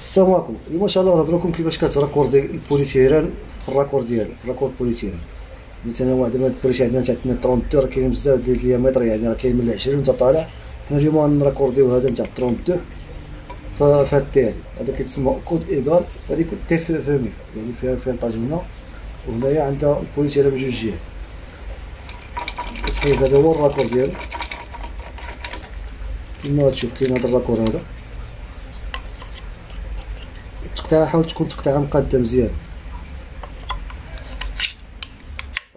السلام عليكم. اليوم إن شاء الله نهضر لكم كيفاش كتراكوردي ال polyéthylène في ال raccord ديالو ال raccord polyéthylène مثلا واحد دابا ال polyéthy عندنا عندنا 32 راه كاين بزاف ديال ال diamètre يعني راه كاين من 20 وانت طالع. حنا اليوم غنراكورديو هذا نتاع 32 في هاد التالي هذا كيتسمى coude égal هذيك té femelle يعني فيها فيها هنا. وهنايا عندها ال polyéthylène بجوج جهات. كتحيد هذا هو ال raccord ديالو. كما غتشوف كاين هذا ال raccord هذا. تقطعها حاول تكون تقطعها مقادة مزيان.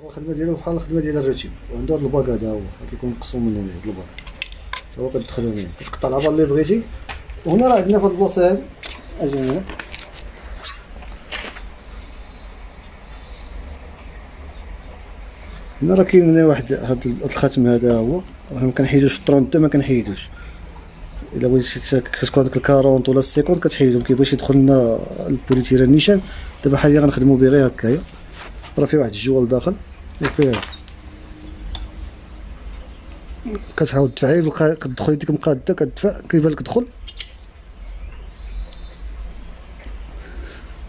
الخدمه ديالو بحال الخدمه ديال الروتين وعنده هذا ال bague هذا هو. كيكون مقسوم من هنا هذا ال bague. هو كتدخل هنا. كتقطع العبار اللي بغيتي. وهنا راه عندنا في هاد البلاصة هادي أجي هنا. هنا راه كاين هنا واحد هاد الختم هذا هو. راه ما كنحيدوش في 32 ما كنحيدوش. إلا بغيتي كتكون ديك الكارونت ولا السيكوند كتحيدهم كيبغيش يدخل لنا البوليتيران نيشان دابا حاليا غنخدمو به غير هكايا راه فيه واحد الجوال داخل وفيه كتحاول تفعيل كتدخل يديك مقاده كتدفع كيبان لك دخل.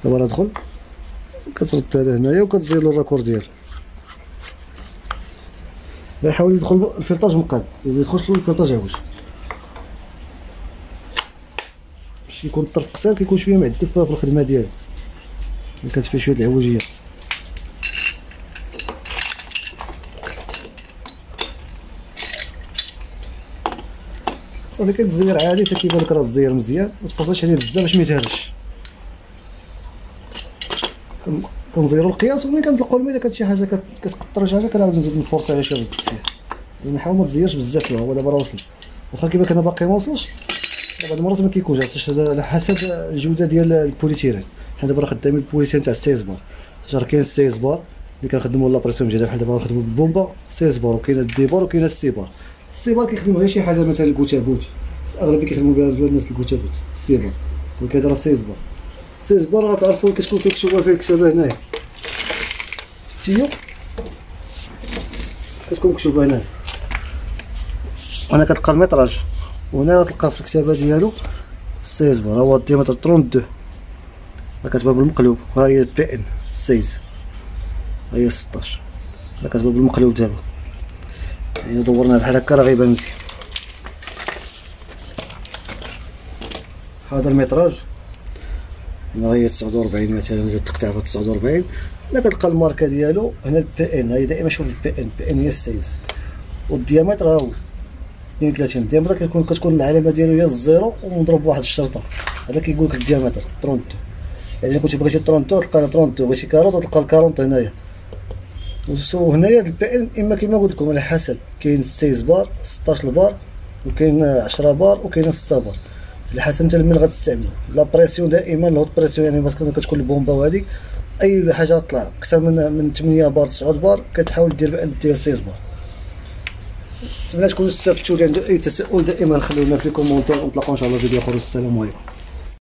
دابا راه دخل. كترد هذا هنايا وكتزيلو الراكور ديالو. يحاول يدخل الفلتاج مقاد. ما يدخلش الفلتاج عوج كيكون الطرف قصير كيكون شوية معدل في الخدمة ديالو. كتفي شوية العوجية. صافي كتزير عادي حتى كيبان لك راه الزير مزيان متفرطش عليه بزاف باش ما يتهرش. كنزيرو القياس وملي كنطلقو الماء الا كانت شي حاجة كتقطر شي حاجة كنعاود نزيد نفورسي عليها شوية بالتسيح يعني حاول ما تزيرش بزاف هو دابا راه وصل. واخا كيما كان باقي ما وصلش. بعض المرات ما كيكونش على حسب الجودة ديال ال polyéthylène. حنا دابا راه خدامين ال polyéthylène تاع 16 بار. راه كاين 16 بار اللي كنخدموا la pression ديالها بحال دابا كنخدموا بالبومبا 16 بار وكاين ال dix bar وكاين ال six bar. ال six bar كيخدموا غير شي حاجة مثلا ال goutte à goutte أغلبية كيخدموا بها الناس ال goutte à goutte ال six bar. ولكن هذا راه 16 بار. 16 بار غتعرفوا كتكون كتشوفوا فيه الكتابه هنايا. tuyau كتكون مكتوبه هنا هنا كتلقى ال métrage. وهنا تلقى في الكتابه ديالو 16 بار هو ال diamètre 32 راه كتبان بالمقلوب ها هي PN 16 ها هي 16 راه كتبان بالمقلوب دابا يعني دورنا بحال هكا راه غيبان مزيان هذا ال métrage هنا هي 49 مثلا زاد تقطع في 49 هنا كتلقى الماركه ديالو هنا ال PN هي دائما شوف ال PN ال PN هي 16 وال diamètre ها هو 32 ال diamètre كتكون كتكون العلامة ديالو هي ال zéro ومضروب بواحد الشرطة. هذا كيقول لك ال diamètre 32 يعني كنتي بغيتي 32 تلقى 32 بغيتي 40 تلقى 40 هنايا. وهنايا ال PN إما كيما قلت لكم على حسب. كاين 16 بار 16 بار وكاين 10 بار وكاين 6 بار. على حسب انت من غتستعمل. la pression دائما ال haute pression يعني parce que كتكون البومبا وهذيك أي حاجة طلع أكثر من من 8 بار 9 بار كتحاول دير PN دير 16 بار. نتمنى تكونوا استفدتوا عنده أي تساؤل دائما خلونا في ال commentaire ونتلاقاو إن شاء الله في فيديو اخر السلام عليكم.